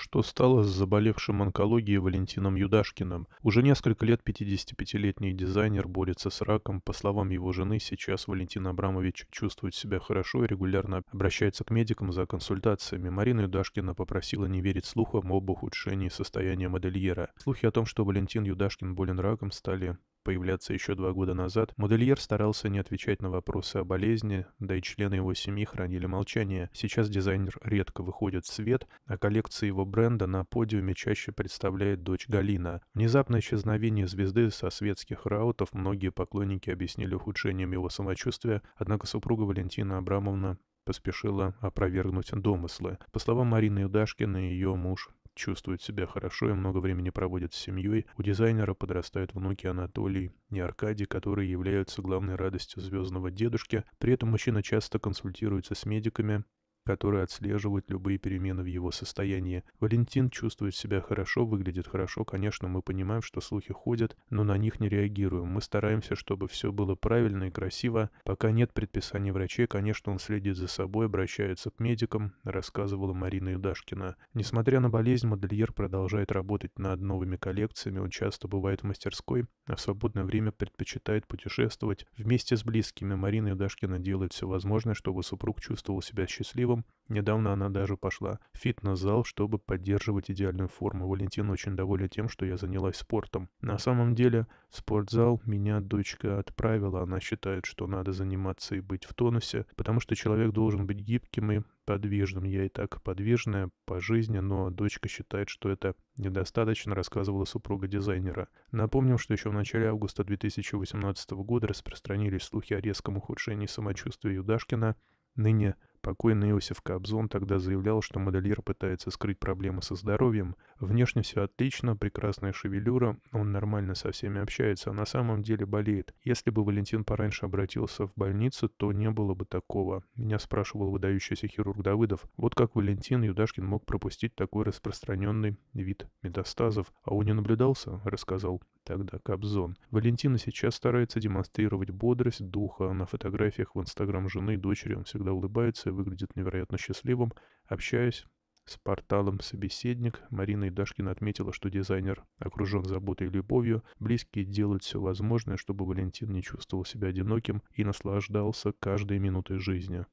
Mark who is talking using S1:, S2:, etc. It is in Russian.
S1: Что стало с заболевшим онкологией Валентином Юдашкиным? Уже несколько лет 55-летний дизайнер борется с раком. По словам его жены, сейчас Валентин Абрамович чувствует себя хорошо и регулярно обращается к медикам за консультациями. Марина Юдашкина попросила не верить слухам об ухудшении состояния модельера. Слухи о том, что Валентин Юдашкин болен раком, стали появляться еще два года назад, модельер старался не отвечать на вопросы о болезни, да и члены его семьи хранили молчание. Сейчас дизайнер редко выходит в свет, а коллекция его бренда на подиуме чаще представляет дочь Галина. Внезапное исчезновение звезды со светских раутов многие поклонники объяснили ухудшением его самочувствия, однако супруга Валентина Абрамовна поспешила опровергнуть домыслы. По словам Марины Юдашкиной, ее муж чувствует себя хорошо и много времени проводит с семьей. У дизайнера подрастают внуки Анатолий и Аркадий, которые являются главной радостью звездного дедушки. При этом мужчина часто консультируется с медиками, которые отслеживают любые перемены в его состоянии. Валентин чувствует себя хорошо, выглядит хорошо. Конечно, мы понимаем, что слухи ходят, но на них не реагируем. Мы стараемся, чтобы все было правильно и красиво. Пока нет предписаний врачей, конечно, он следит за собой, обращается к медикам, рассказывала Марина Юдашкина. Несмотря на болезнь, модельер продолжает работать над новыми коллекциями. Он часто бывает в мастерской, а в свободное время предпочитает путешествовать. Вместе с близкими Марина Юдашкина делает все возможное, чтобы супруг чувствовал себя счастливым, спортом. Недавно она даже пошла в фитнес-зал, чтобы поддерживать идеальную форму. Валентин очень доволен тем, что я занялась спортом. На самом деле, в спортзал меня дочка отправила. Она считает, что надо заниматься и быть в тонусе, потому что человек должен быть гибким и подвижным. Я и так подвижная по жизни, но дочка считает, что это недостаточно, рассказывала супруга дизайнера. Напомним, что еще в начале августа 2018 года распространились слухи о резком ухудшении самочувствия Юдашкина. Ныне Покойный Иосиф Кобзон тогда заявлял, что модельер пытается скрыть проблемы со здоровьем. Внешне все отлично, прекрасная шевелюра, он нормально со всеми общается, а на самом деле болеет. Если бы Валентин пораньше обратился в больницу, то не было бы такого. Меня спрашивал выдающийся хирург Давыдов. Вот как Валентин Юдашкин мог пропустить такой распространенный вид метастазов. А он не наблюдался, рассказал тогда Кобзон. Валентина сейчас старается демонстрировать бодрость духа. На фотографиях в инстаграм жены и дочери он всегда улыбается и выглядит невероятно счастливым. Общаясь с порталом «Собеседник» Марина Идашкина отметила, что дизайнер окружен заботой и любовью. Близкие делают все возможное, чтобы Валентин не чувствовал себя одиноким и наслаждался каждой минутой жизни.